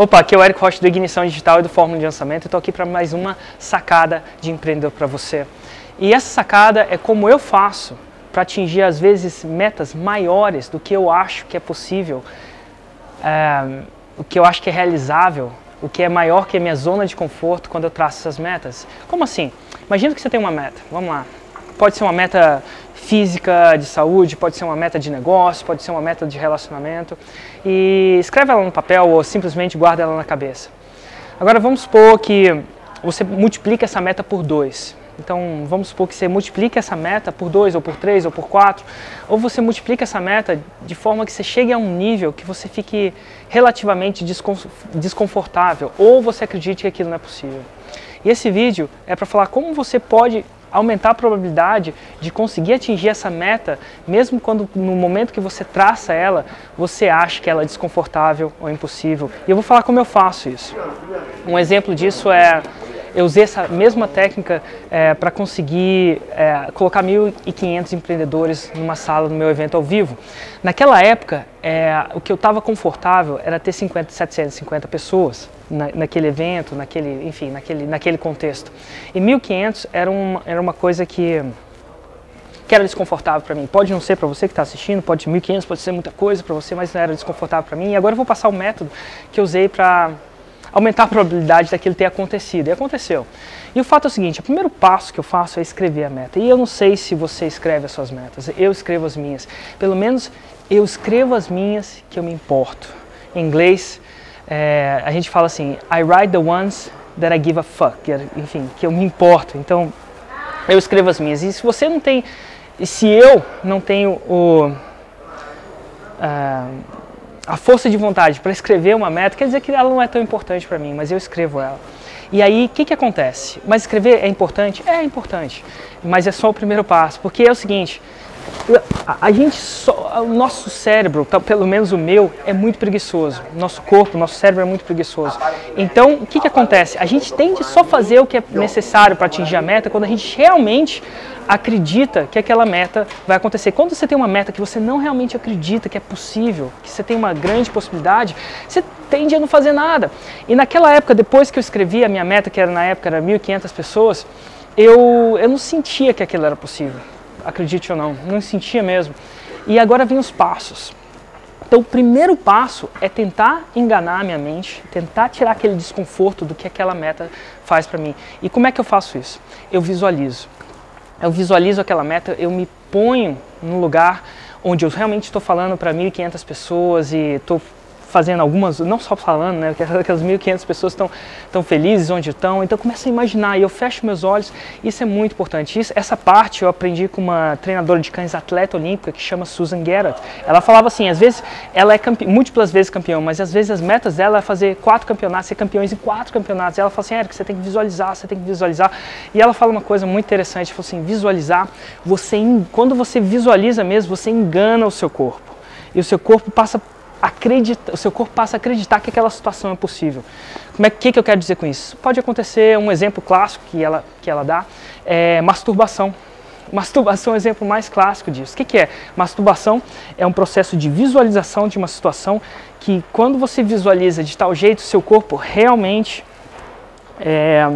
Opa, aqui é o Eric Rocha do Ignição Digital e do Fórmula de Lançamento. Estou aqui para mais uma sacada de empreendedor para você. E essa sacada é como eu faço para atingir, às vezes, metas maiores do que eu acho que é possível, é, o que eu acho que é realizável, o que é maior que a minha zona de conforto quando eu traço essas metas. Como assim? Imagina que você tem uma meta. Vamos lá. Pode ser uma meta física, de saúde, pode ser uma meta de negócio, pode ser uma meta de relacionamento. E escreve ela no papel ou simplesmente guarda ela na cabeça. Agora vamos supor que você multiplica essa meta por dois. Então vamos supor que você multiplique essa meta por dois, ou por três, ou por quatro, ou você multiplica essa meta de forma que você chegue a um nível que você fique relativamente desconfortável, ou você acredite que aquilo não é possível. E esse vídeo é para falar como você pode aumentar a probabilidade de conseguir atingir essa meta, mesmo quando no momento que você traça ela, você acha que ela é desconfortável ou impossível. E eu vou falar como eu faço isso. Um exemplo disso é eu usei essa mesma técnica é, para conseguir é, colocar 1.500 empreendedores numa sala no meu evento ao vivo. Naquela época, é, o que eu estava confortável era ter 50, 750 pessoas na, naquele evento, naquele, enfim, naquele, naquele contexto. E 1.500 era uma, era uma coisa que que era desconfortável para mim. Pode não ser para você que está assistindo, pode ser 1.500, pode ser muita coisa para você, mas não era desconfortável para mim. E agora eu vou passar o método que eu usei para aumentar a probabilidade daquilo ter acontecido. E aconteceu. E o fato é o seguinte: o primeiro passo que eu faço é escrever a meta. E eu não sei se você escreve as suas metas, eu escrevo as minhas. Pelo menos eu escrevo as minhas que eu me importo. Em inglês, é, a gente fala assim: I write the ones that I give a fuck. Enfim, que eu me importo. Então, eu escrevo as minhas. E se você não tem. Se eu não tenho o. Uh, a força de vontade para escrever uma meta, quer dizer que ela não é tão importante para mim, mas eu escrevo ela. E aí, o que, que acontece? Mas escrever é importante? É importante, mas é só o primeiro passo, porque é o seguinte, a, gente só, o nosso cérebro, tá, pelo menos o meu, é muito preguiçoso. Nosso corpo, nosso cérebro é muito preguiçoso. Então, o que, que acontece? A gente tende só fazer o que é necessário para atingir a meta quando a gente realmente acredita que aquela meta vai acontecer. Quando você tem uma meta que você não realmente acredita que é possível, que você tem uma grande possibilidade, você tende a não fazer nada. E naquela época, depois que eu escrevi a minha meta, que era na época era 1.500 pessoas, eu, eu não sentia que aquilo era possível. Acredite ou não, não sentia mesmo. E agora vem os passos. Então, o primeiro passo é tentar enganar a minha mente, tentar tirar aquele desconforto do que aquela meta faz para mim. E como é que eu faço isso? Eu visualizo eu visualizo aquela meta, eu me ponho no lugar onde eu realmente estou falando para 1.500 pessoas e estou fazendo algumas, não só falando, né, que aquelas 1.500 pessoas estão tão felizes onde estão, então começa a imaginar e eu fecho meus olhos, isso é muito importante. Isso, essa parte eu aprendi com uma treinadora de cães atleta olímpica que chama Susan Garrett. Ela falava assim, às vezes ela é múltiplas vezes campeão, mas às vezes as metas dela é fazer quatro campeonatos, ser campeões em quatro campeonatos. E ela fala assim, Eric, você tem que visualizar, você tem que visualizar. E ela fala uma coisa muito interessante, falou assim, visualizar, você quando você visualiza mesmo, você engana o seu corpo. E o seu corpo passa acredita, o seu corpo passa a acreditar que aquela situação é possível. Como é que, que eu quero dizer com isso? Pode acontecer um exemplo clássico que ela, que ela dá, é masturbação. Masturbação é o exemplo mais clássico disso. O que, que é? Masturbação é um processo de visualização de uma situação que, quando você visualiza de tal jeito, seu corpo realmente, é,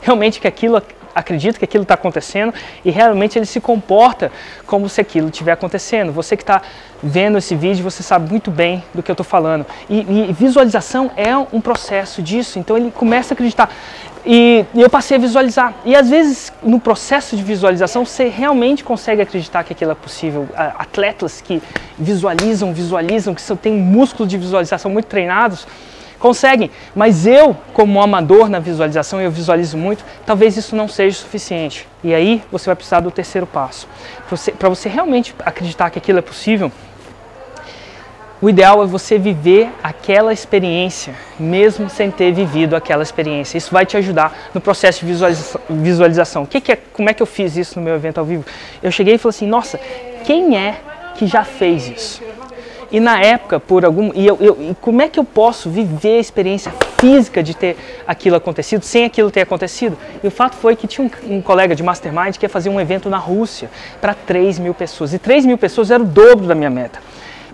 realmente que aquilo acredita que aquilo está acontecendo e realmente ele se comporta como se aquilo estiver acontecendo. Você que está vendo esse vídeo, você sabe muito bem do que eu estou falando. E, e, visualização é um processo disso, então ele começa a acreditar. E, e eu passei a visualizar. E às vezes, no processo de visualização, você realmente consegue acreditar que aquilo é possível. Atletas que visualizam, visualizam, que têm músculos de visualização muito treinados, Conseguem, mas eu, como amador na visualização, eu visualizo muito, talvez isso não seja suficiente. E aí você vai precisar do terceiro passo. Para você, você realmente acreditar que aquilo é possível, o ideal é você viver aquela experiência, mesmo sem ter vivido aquela experiência. Isso vai te ajudar no processo de visualização. visualização. Que, que é, como é que eu fiz isso no meu evento ao vivo? Eu cheguei e falei assim: nossa, quem é que já fez isso? E na época, por algum. E, eu, eu, e como é que eu posso viver a experiência física de ter aquilo acontecido sem aquilo ter acontecido? E o fato foi que tinha um, um colega de mastermind que ia fazer um evento na Rússia para 3 mil pessoas. E 3 mil pessoas era o dobro da minha meta.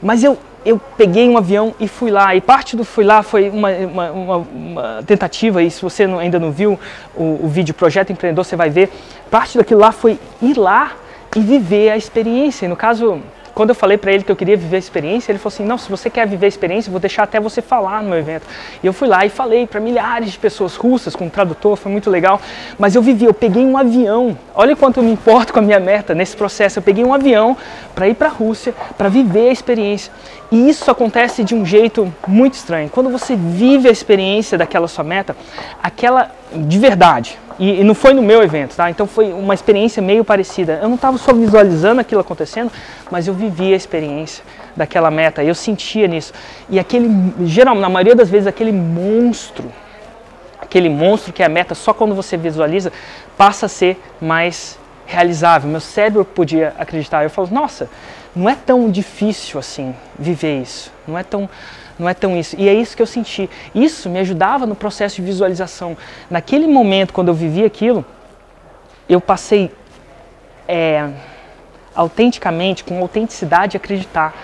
Mas eu, eu peguei um avião e fui lá. E parte do fui lá foi uma, uma, uma, uma tentativa, e se você não, ainda não viu o, o vídeo Projeto Empreendedor, você vai ver. Parte daquilo lá foi ir lá e viver a experiência. E no caso, quando eu falei para ele que eu queria viver a experiência, ele falou assim: "Não, se você quer viver a experiência, vou deixar até você falar no meu evento". E eu fui lá e falei para milhares de pessoas russas com um tradutor, foi muito legal. Mas eu vivi, eu peguei um avião. Olha quanto eu me importo com a minha meta nesse processo. Eu peguei um avião para ir para a Rússia, para viver a experiência. E isso acontece de um jeito muito estranho. Quando você vive a experiência daquela sua meta, aquela de verdade, e, e, não foi no meu evento, tá? Então foi uma experiência meio parecida. Eu não estava só visualizando aquilo acontecendo, mas eu vivia a experiência daquela meta. Eu sentia nisso. E aquele, geral, na maioria das vezes, aquele monstro, aquele monstro que é a meta, só quando você visualiza, passa a ser mais realizável. Meu cérebro podia acreditar. Eu falo, nossa, não é tão difícil assim viver isso. Não é tão não é tão isso. E é isso que eu senti. Isso me ajudava no processo de visualização. Naquele momento, quando eu vivi aquilo, eu passei é, autenticamente, com autenticidade, acreditar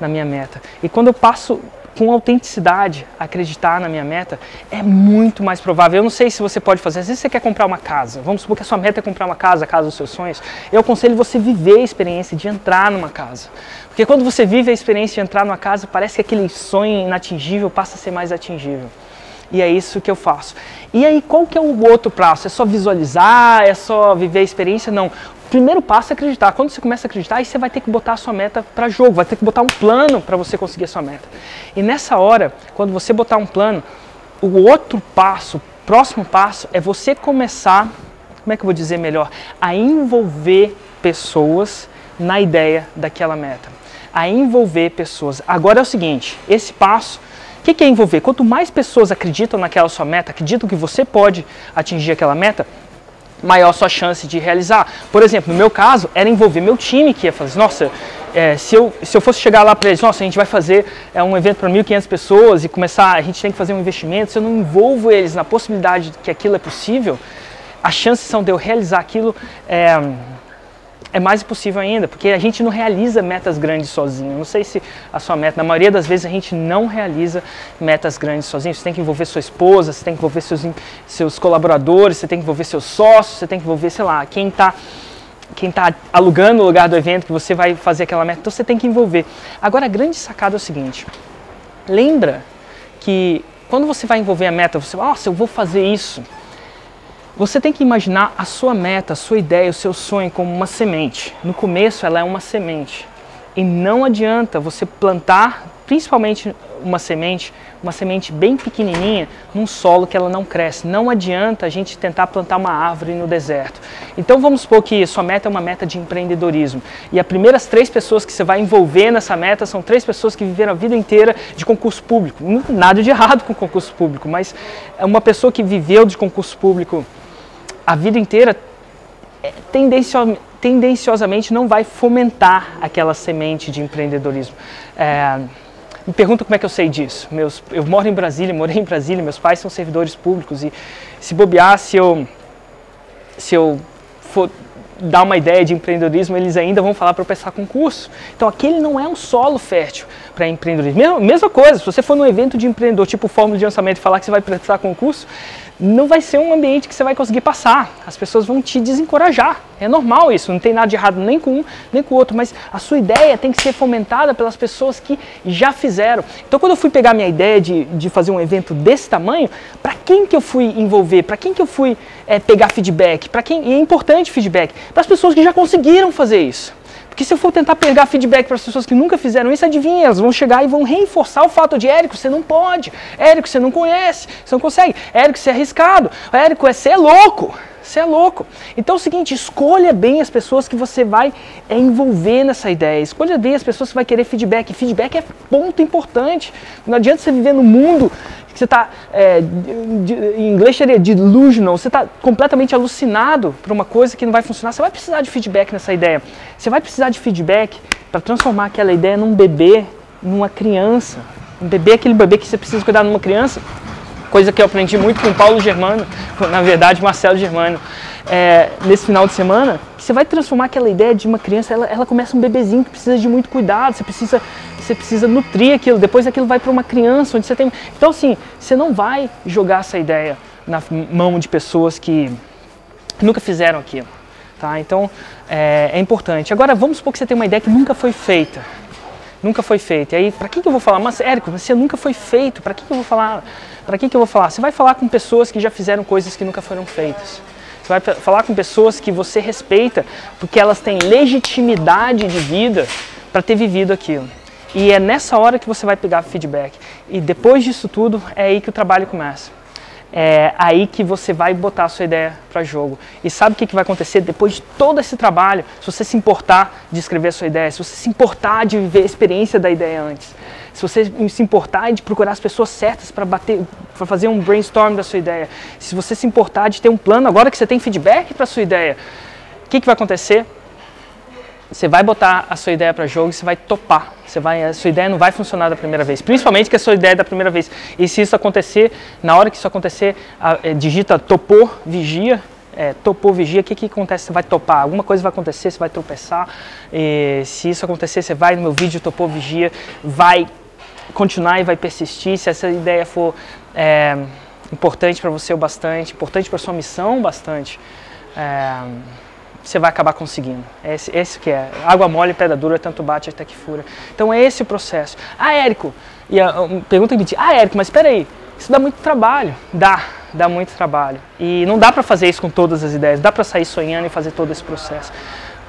na minha meta. E quando eu passo com autenticidade acreditar na minha meta, é muito mais provável. Eu não sei se você pode fazer, às vezes você quer comprar uma casa, vamos supor que a sua meta é comprar uma casa, a casa dos seus sonhos. Eu aconselho você viver a experiência de entrar numa casa. Porque quando você vive a experiência de entrar numa casa, parece que aquele sonho inatingível passa a ser mais atingível. E é isso que eu faço. E aí, qual que é o outro passo? É só visualizar? É só viver a experiência? Não primeiro passo é acreditar. Quando você começa a acreditar, aí você vai ter que botar a sua meta para jogo, vai ter que botar um plano para você conseguir a sua meta. E nessa hora, quando você botar um plano, o outro passo, o próximo passo é você começar, como é que eu vou dizer melhor, a envolver pessoas na ideia daquela meta. A envolver pessoas. Agora é o seguinte, esse passo o que é envolver? Quanto mais pessoas acreditam naquela sua meta, acreditam que você pode atingir aquela meta, maior sua chance de realizar. Por exemplo, no meu caso, era envolver meu time que ia fazer. Nossa, é, se, eu, se eu fosse chegar lá para eles, nossa, a gente vai fazer é, um evento para 1.500 pessoas e começar, a gente tem que fazer um investimento, se eu não envolvo eles na possibilidade de que aquilo é possível, as chances são de eu realizar aquilo é, é mais impossível ainda, porque a gente não realiza metas grandes sozinho. Não sei se a sua meta, na maioria das vezes a gente não realiza metas grandes sozinho. Você tem que envolver sua esposa, você tem que envolver seus, seus colaboradores, você tem que envolver seus sócios, você tem que envolver, sei lá, quem está quem está alugando o lugar do evento que você vai fazer aquela meta. Então você tem que envolver. Agora a grande sacada é o seguinte: lembra que quando você vai envolver a meta, você, nossa, eu vou fazer isso. Você tem que imaginar a sua meta, a sua ideia, o seu sonho como uma semente. No começo ela é uma semente. E não adianta você plantar, principalmente uma semente, uma semente bem pequenininha, num solo que ela não cresce. Não adianta a gente tentar plantar uma árvore no deserto. Então vamos supor que sua meta é uma meta de empreendedorismo. E as primeiras três pessoas que você vai envolver nessa meta são três pessoas que viveram a vida inteira de concurso público. Nada de errado com concurso público, mas é uma pessoa que viveu de concurso público a vida inteira, é, tendenciosamente não vai fomentar aquela semente de empreendedorismo. É, me pergunta como é que eu sei disso. Meus, eu moro em Brasília, morei em Brasília, meus pais são servidores públicos e se bobear, se eu, se eu for dar uma ideia de empreendedorismo, eles ainda vão falar para eu prestar concurso. Então aquele não é um solo fértil para empreendedorismo. Mesma, coisa, se você for num evento de empreendedor, tipo fórmula de lançamento e falar que você vai prestar concurso, não vai ser um ambiente que você vai conseguir passar. As pessoas vão te desencorajar. É normal isso, não tem nada de errado nem com um, nem com o outro, mas a sua ideia tem que ser fomentada pelas pessoas que já fizeram. Então, quando eu fui pegar minha ideia de, de fazer um evento desse tamanho, para quem que eu fui envolver? Para quem que eu fui é, pegar feedback? Para quem? E é importante feedback. Para as pessoas que já conseguiram fazer isso. Porque se eu for tentar pegar feedback para as pessoas que nunca fizeram isso, adivinha, elas vão chegar e vão reforçar o fato de Érico, você não pode, Érico, você não conhece, você não consegue, Érico, você é arriscado, Érico, você é louco. Você é louco. Então é o seguinte, escolha bem as pessoas que você vai é, envolver nessa ideia. Escolha bem as pessoas que vai querer feedback. Feedback é ponto importante. Não adianta você viver no mundo você está, é, em inglês seria delusional, você está completamente alucinado por uma coisa que não vai funcionar, você vai precisar de feedback nessa ideia. Você vai precisar de feedback para transformar aquela ideia num bebê, numa criança. Um bebê, aquele bebê que você precisa cuidar numa criança, coisa que eu aprendi muito com Paulo Germano, na verdade Marcelo Germano. é, nesse final de semana, que você vai transformar aquela ideia de uma criança, ela, ela começa um bebezinho que precisa de muito cuidado, você precisa, você precisa nutrir aquilo, depois aquilo vai para uma criança onde você tem. Então, assim, você não vai jogar essa ideia na mão de pessoas que nunca fizeram aquilo. Tá? Então, é, é importante. Agora, vamos supor que você tem uma ideia que nunca foi feita nunca foi feito. E aí, para que, que eu vou falar? Mas, Érico, você nunca foi feito, para que, que eu vou falar? Para que, que eu vou falar? Você vai falar com pessoas que já fizeram coisas que nunca foram feitas. Você vai falar com pessoas que você respeita, porque elas têm legitimidade de vida para ter vivido aquilo. E é nessa hora que você vai pegar feedback. E depois disso tudo, é aí que o trabalho começa é aí que você vai botar a sua ideia para jogo. E sabe o que, que vai acontecer depois de todo esse trabalho? Se você se importar de escrever a sua ideia, se você se importar de viver a experiência da ideia antes, se você se importar de procurar as pessoas certas para bater, para fazer um brainstorm da sua ideia, se você se importar de ter um plano agora que você tem feedback para sua ideia, o que, que vai acontecer? Você vai botar a sua ideia para jogo e você vai topar. Você vai, a sua ideia não vai funcionar da primeira vez, principalmente que a sua ideia é da primeira vez. E se isso acontecer, na hora que isso acontecer, a, é, digita topor, vigia, é, topou, vigia, o que, que acontece? Você vai topar, alguma coisa vai acontecer, você vai tropeçar. E, se isso acontecer, você vai no meu vídeo, topou, vigia, vai continuar e vai persistir. Se essa ideia for é, importante para você o bastante, importante para sua missão bastante, é, você vai acabar conseguindo. É esse, esse que é. Água mole, pedra dura, tanto bate até que fura. Então é esse o processo. Ah, Érico, e a, pergunta que me diz, ah, Érico, mas espera aí, isso dá muito trabalho. Dá, dá muito trabalho. E não dá para fazer isso com todas as ideias, dá para sair sonhando e fazer todo esse processo.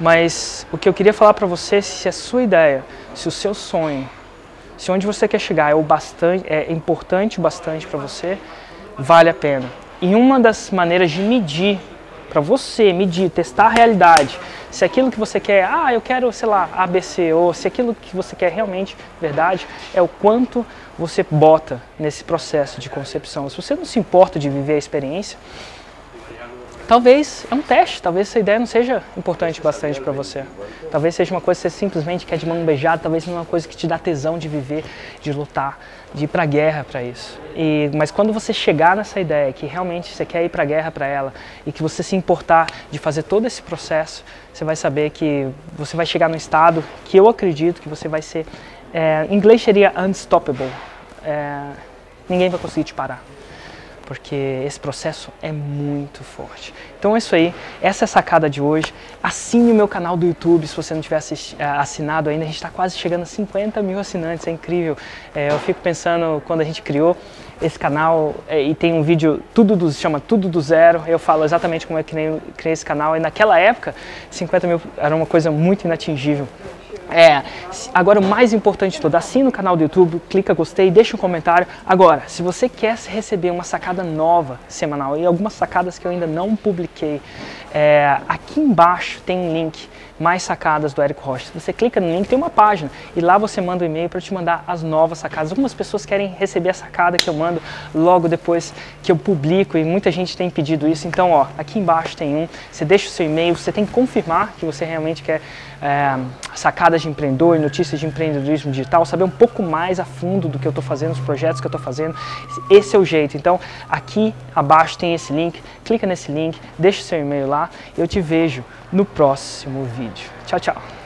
Mas o que eu queria falar para você, se a sua ideia, se o seu sonho, se onde você quer chegar é, o bastante, é importante o bastante para você, vale a pena. E uma das maneiras de medir para você medir, testar a realidade, se aquilo que você quer, ah, eu quero, sei lá, ABC, ou se aquilo que você quer realmente verdade, é o quanto você bota nesse processo de concepção. Se você não se importa de viver a experiência, talvez é um teste, talvez essa ideia não seja importante bastante para você. Talvez seja uma coisa que você simplesmente quer de mão beijada, talvez seja uma coisa que te dá tesão de viver, de lutar, de ir para guerra para isso. E, mas quando você chegar nessa ideia que realmente você quer ir para guerra para ela e que você se importar de fazer todo esse processo, você vai saber que você vai chegar no estado que eu acredito que você vai ser. É, em inglês seria unstoppable. É, ninguém vai conseguir te parar porque esse processo é muito forte. Então é isso aí, essa é a sacada de hoje. Assine o meu canal do YouTube se você não tiver eh, assinado ainda. A gente está quase chegando a 50 mil assinantes, é incrível. É, eu fico pensando quando a gente criou esse canal é, e tem um vídeo tudo do, chama Tudo do Zero. Eu falo exatamente como é que criei, criei esse canal. E naquela época, 50 mil era uma coisa muito inatingível. É, agora o mais importante de tudo, assina o canal do YouTube, clica gostei, deixa um comentário. Agora, se você quer receber uma sacada nova semanal e algumas sacadas que eu ainda não publiquei, é, aqui embaixo tem um link mais sacadas do Érico Rocha. Você clica no link, tem uma página e lá você manda um e-mail para te mandar as novas sacadas. Algumas pessoas querem receber a sacada que eu mando logo depois que eu publico e muita gente tem pedido isso. Então, ó, aqui embaixo tem um. Você deixa o seu e-mail, você tem que confirmar que você realmente quer é, sacadas de empreendedor, notícias de empreendedorismo digital, saber um pouco mais a fundo do que eu estou fazendo, os projetos que eu estou fazendo. Esse é o jeito. Então, aqui abaixo tem esse link, clica nesse link, deixa o seu e-mail lá eu te vejo no próximo vídeo. Tchau, tchau!